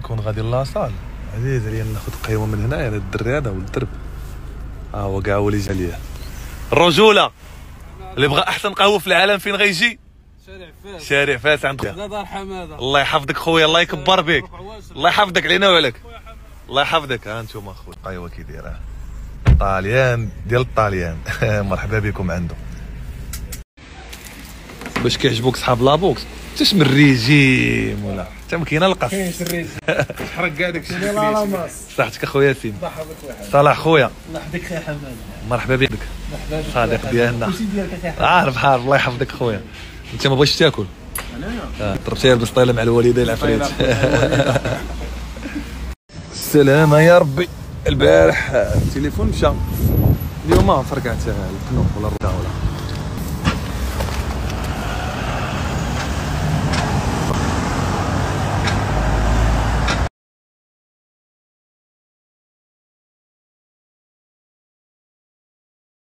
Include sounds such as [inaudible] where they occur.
نكون غادي لاصال. عزيز عليا ناخذ قهوة من هنايا هذا الدري هذا والدرب. ها هو كاع هو اللي جا ليا الرجولة اللي بغى أحسن قهوة في العالم فين غيجي؟ شارع فاس شارع فاس عند دار حمادة. الله يحفظك خويا الله يكبر بك الله يحفظك علينا وعليك. الله يحفظك. ها أنتم خويا. قهوة كي دايرة. طاليان ديال الطاليان. [laughs] مرحبا بكم عنده باش كيعجبوك صحاب لابوكس تش من الريجيم ولا؟ حتى ما كاينة القص. حرق كاع داك الشيء لا لا ماس صحتك أخويا ياسين صلاح خويا. الله يحفظك يا حماده مرحبا بك مرحبا بك صادق ديالنا عارف عارف. الله يحفظك خويا. أنت ما بغيتش تاكل؟ انايا آه، ضربتيها بالسطيله مع الوالدين العفريت. [laughs] السلامة يا ربي. البارح آه، التليفون مشى. اليوم فرقعت البنو ولا الركا ولا.